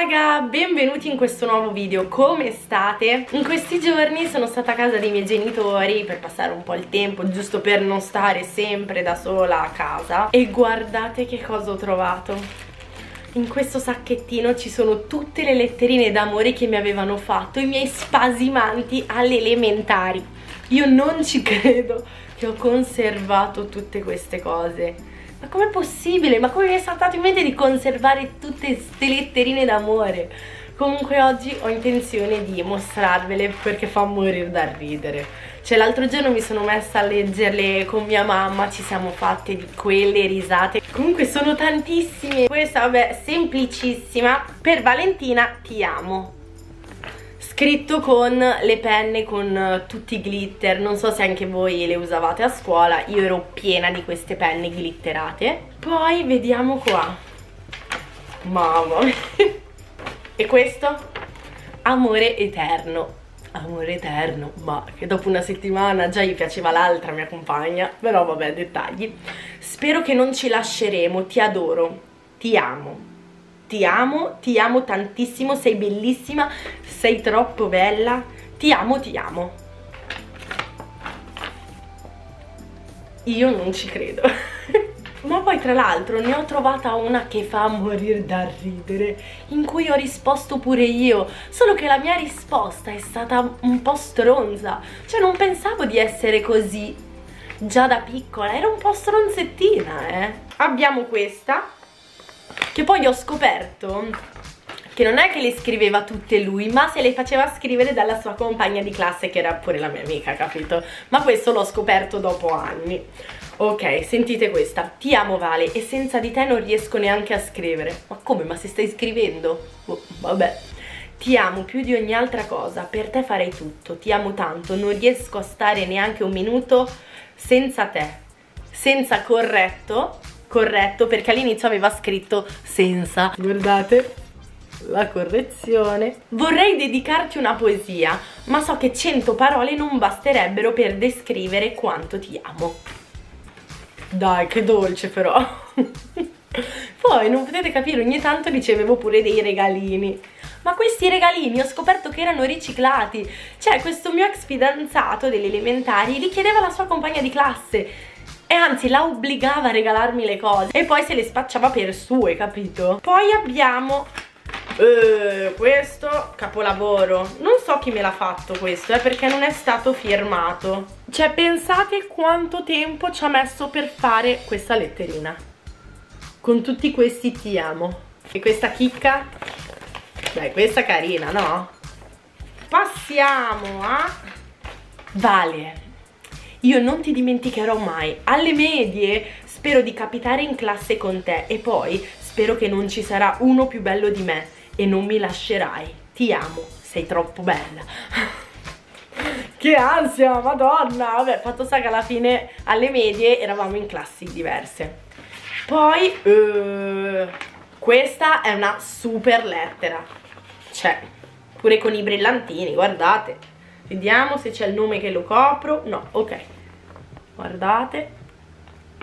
raga, benvenuti in questo nuovo video, come state? In questi giorni sono stata a casa dei miei genitori per passare un po' il tempo, giusto per non stare sempre da sola a casa. E guardate che cosa ho trovato. In questo sacchettino ci sono tutte le letterine d'amore che mi avevano fatto i miei spasimanti alle elementari. Io non ci credo che ho conservato tutte queste cose ma com'è possibile? Ma come mi è saltato in mente di conservare tutte queste letterine d'amore? Comunque oggi ho intenzione di mostrarvele perché fa morire da ridere. Cioè l'altro giorno mi sono messa a leggerle con mia mamma, ci siamo fatte di quelle risate. Comunque sono tantissime. Questa vabbè semplicissima. Per Valentina ti amo scritto con le penne con tutti i glitter. Non so se anche voi le usavate a scuola io ero piena di queste penne glitterate. Poi vediamo qua. Mamma e questo? Amore eterno. Amore eterno ma che dopo una settimana già gli piaceva l'altra mia compagna. Però vabbè dettagli. Spero che non ci lasceremo ti adoro ti amo ti amo, ti amo tantissimo, sei bellissima, sei troppo bella, ti amo, ti amo. Io non ci credo. Ma poi tra l'altro ne ho trovata una che fa morire da ridere, in cui ho risposto pure io, solo che la mia risposta è stata un po' stronza, cioè non pensavo di essere così già da piccola, era un po' stronzettina, eh. Abbiamo questa, che poi ho scoperto che non è che le scriveva tutte lui ma se le faceva scrivere dalla sua compagna di classe che era pure la mia amica capito? Ma questo l'ho scoperto dopo anni. Ok sentite questa. Ti amo Vale e senza di te non riesco neanche a scrivere. Ma come? Ma se stai scrivendo? Oh, vabbè. Ti amo più di ogni altra cosa, per te farei tutto, ti amo tanto, non riesco a stare neanche un minuto senza te. Senza corretto, corretto perché all'inizio aveva scritto senza. Guardate la correzione. Vorrei dedicarti una poesia ma so che 100 parole non basterebbero per descrivere quanto ti amo. Dai che dolce però. Poi non potete capire ogni tanto ricevevo pure dei regalini. Ma questi regalini ho scoperto che erano riciclati. Cioè questo mio ex fidanzato delle elementari li chiedeva alla sua compagna di classe e anzi la obbligava a regalarmi le cose. E poi se le spacciava per sue, capito? Poi abbiamo eh, questo capolavoro. Non so chi me l'ha fatto questo eh, perché non è stato firmato. Cioè pensate quanto tempo ci ha messo per fare questa letterina. Con tutti questi ti amo. E questa chicca? Dai questa carina no? passiamo a Vale io non ti dimenticherò mai. Alle medie spero di capitare in classe con te e poi spero che non ci sarà uno più bello di me e non mi lascerai. Ti amo, sei troppo bella. che ansia, madonna! Vabbè, fatto sta che alla fine alle medie eravamo in classi diverse. Poi, uh, questa è una super lettera. Cioè, pure con i brillantini, guardate vediamo se c'è il nome che lo copro. No ok. Guardate.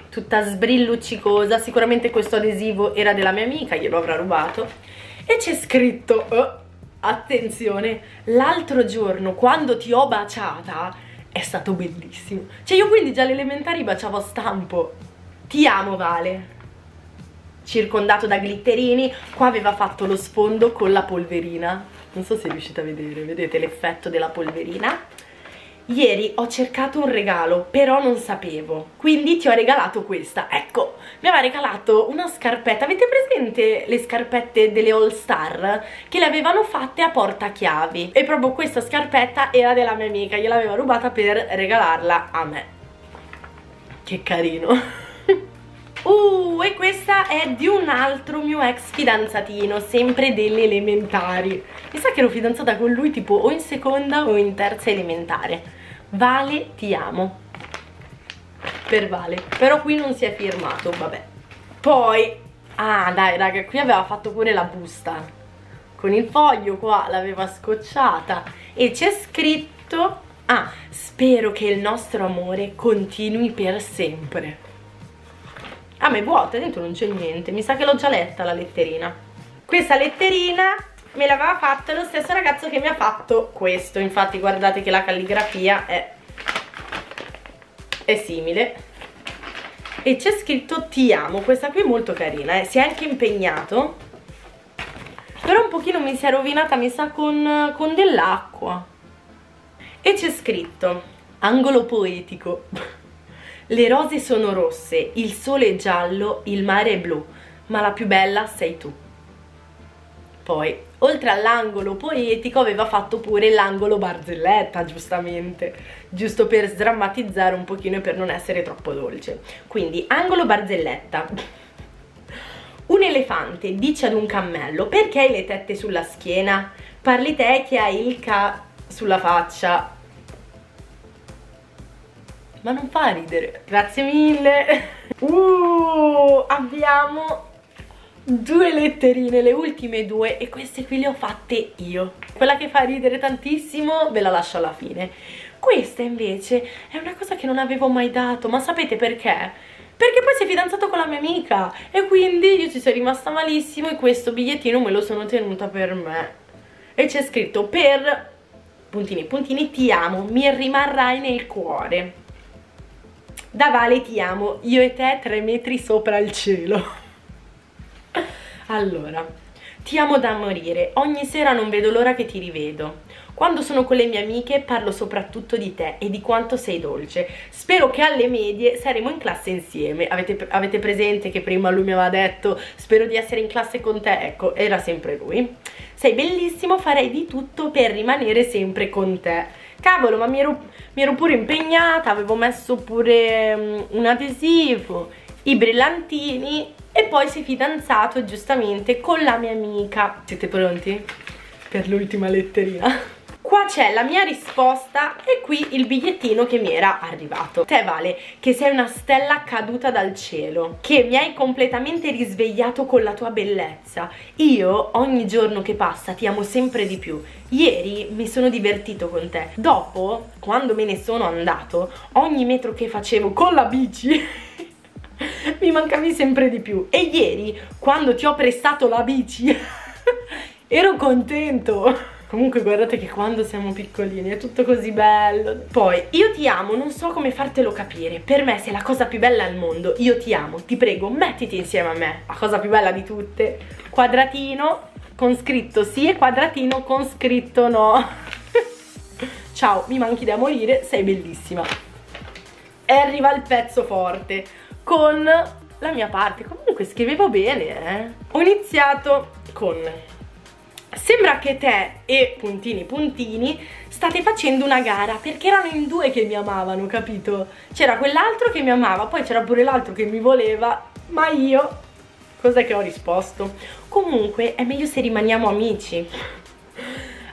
Tutta sbrilluccicosa. Sicuramente questo adesivo era della mia amica glielo avrà rubato. E c'è scritto oh, attenzione l'altro giorno quando ti ho baciata è stato bellissimo. Cioè io quindi già alle elementari baciavo a stampo. Ti amo Vale. Circondato da glitterini qua aveva fatto lo sfondo con la polverina non so se riuscite a vedere, vedete l'effetto della polverina Ieri ho cercato un regalo, però non sapevo, quindi ti ho regalato questa. Ecco, mi aveva regalato una scarpetta, avete presente le scarpette delle All Star? Che le avevano fatte a portachiavi. E proprio questa scarpetta era della mia amica, gliel'aveva rubata per regalarla a me. Che carino. Uh, e questa è di un altro mio ex fidanzatino, sempre delle elementari. Mi sa che ero fidanzata con lui tipo o in seconda o in terza elementare. Vale, ti amo. Per Vale. Però qui non si è firmato, vabbè. Poi, ah dai raga, qui aveva fatto pure la busta. Con il foglio qua l'aveva scocciata. E c'è scritto... Ah, spero che il nostro amore continui per sempre. Ah ma è vuota, dentro non c'è niente. Mi sa che l'ho già letta la letterina. Questa letterina me l'aveva fatto lo stesso ragazzo che mi ha fatto questo. Infatti guardate che la calligrafia è, è simile. E c'è scritto ti amo questa qui è molto carina eh. si è anche impegnato. Però un pochino mi si è rovinata mi sa con, con dell'acqua. E c'è scritto angolo poetico le rose sono rosse il sole è giallo il mare è blu ma la più bella sei tu. Poi oltre all'angolo poetico aveva fatto pure l'angolo barzelletta giustamente giusto per sdrammatizzare un pochino e per non essere troppo dolce. Quindi angolo barzelletta. Un elefante dice ad un cammello perché hai le tette sulla schiena? Parli te che hai il ca sulla faccia ma non fa ridere. Grazie mille. Uh, abbiamo due letterine, le ultime due e queste qui le ho fatte io. Quella che fa ridere tantissimo ve la lascio alla fine. Questa invece è una cosa che non avevo mai dato ma sapete perché? perché poi si è fidanzato con la mia amica e quindi io ci sono rimasta malissimo e questo bigliettino me lo sono tenuta per me. E c'è scritto per puntini puntini ti amo mi rimarrai nel cuore da Vale ti amo io e te tre metri sopra il cielo allora, ti amo da morire, ogni sera non vedo l'ora che ti rivedo. Quando sono con le mie amiche parlo soprattutto di te e di quanto sei dolce. Spero che alle medie saremo in classe insieme. Avete, avete presente che prima lui mi aveva detto spero di essere in classe con te? Ecco, era sempre lui. Sei bellissimo, farei di tutto per rimanere sempre con te. Cavolo, ma mi ero, mi ero pure impegnata, avevo messo pure um, un adesivo, i brillantini e poi si è fidanzato giustamente con la mia amica. Siete pronti? Per l'ultima letterina. Qua c'è la mia risposta e qui il bigliettino che mi era arrivato. Te Vale, che sei una stella caduta dal cielo, che mi hai completamente risvegliato con la tua bellezza. Io ogni giorno che passa ti amo sempre di più. Ieri mi sono divertito con te. Dopo, quando me ne sono andato, ogni metro che facevo con la bici mi mancavi sempre di più e ieri quando ti ho prestato la bici ero contento Comunque guardate che quando siamo piccolini è tutto così bello. Poi, io ti amo, non so come fartelo capire. Per me sei la cosa più bella al mondo Io ti amo, ti prego, mettiti insieme a me. La cosa più bella di tutte. Quadratino con scritto sì e quadratino con scritto no. Ciao, mi manchi da morire, sei bellissima. E arriva il pezzo forte con la mia parte. Comunque scrivevo bene eh? ho iniziato con sembra che te e puntini puntini state facendo una gara perché erano in due che mi amavano capito? C'era quell'altro che mi amava poi c'era pure l'altro che mi voleva ma io cos'è che ho risposto? Comunque è meglio se rimaniamo amici.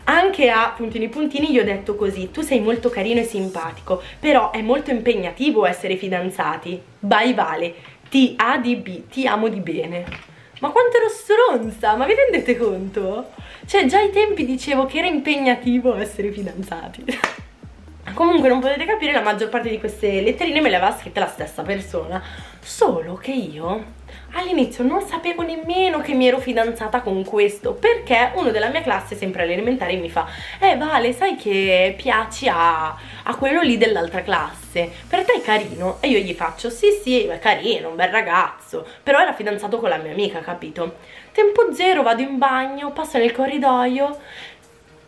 Anche a puntini puntini gli ho detto così tu sei molto carino e simpatico però è molto impegnativo essere fidanzati. Bye vale ti a di b ti amo di bene ma quanto ero stronza ma vi rendete conto? cioè già ai tempi dicevo che era impegnativo essere fidanzati. Comunque non potete capire la maggior parte di queste letterine me le aveva scritte la stessa persona. Solo che io all'inizio non sapevo nemmeno che mi ero fidanzata con questo perché uno della mia classe sempre all'elementare mi fa eh Vale sai che piaci a, a quello lì dell'altra classe? Per te carino e io gli faccio sì sì è carino un bel ragazzo però era fidanzato con la mia amica capito tempo zero vado in bagno passo nel corridoio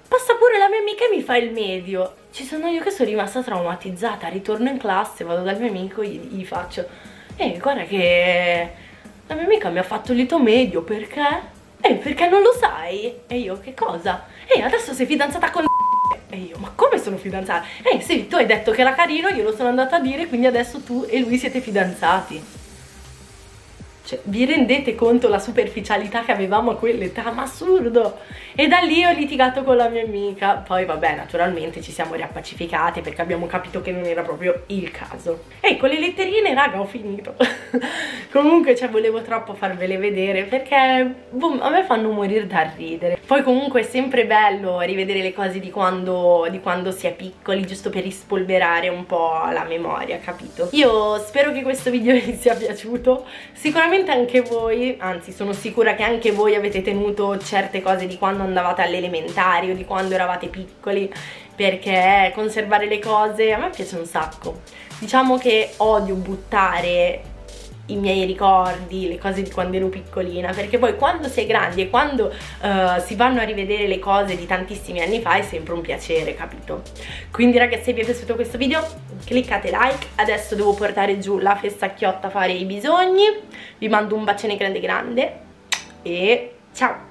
passa pure la mia amica e mi fa il medio ci sono io che sono rimasta traumatizzata ritorno in classe vado dal mio amico e gli, gli faccio eh guarda che la mia amica mi ha fatto il lito medio perché? Eh perché non lo sai? E io che cosa? E adesso sei fidanzata con e io, ma come sono fidanzata? Eh sì, tu hai detto che era carino, io lo sono andata a dire, quindi adesso tu e lui siete fidanzati. Cioè, vi rendete conto la superficialità che avevamo a quell'età? Ma assurdo! E da lì ho litigato con la mia amica. Poi vabbè, naturalmente ci siamo riappacificati perché abbiamo capito che non era proprio il caso. Ecco, le letterine, raga, ho finito. comunque, cioè, volevo troppo farvele vedere perché boh, a me fanno morire da ridere. Poi comunque è sempre bello rivedere le cose di quando, di quando si è piccoli, giusto per rispolverare un po' la memoria, capito? Io spero che questo video vi sia piaciuto. Sicuramente sicuramente anche voi, anzi sono sicura che anche voi avete tenuto certe cose di quando andavate all'elementario, di quando eravate piccoli, perché conservare le cose a me piace un sacco. Diciamo che odio buttare i miei ricordi, le cose di quando ero piccolina, perché poi quando si è grandi e quando uh, si vanno a rivedere le cose di tantissimi anni fa è sempre un piacere, capito? Quindi ragazzi se vi è piaciuto questo video cliccate like, adesso devo portare giù la fessacchiotta a fare i bisogni, vi mando un bacione grande grande e ciao!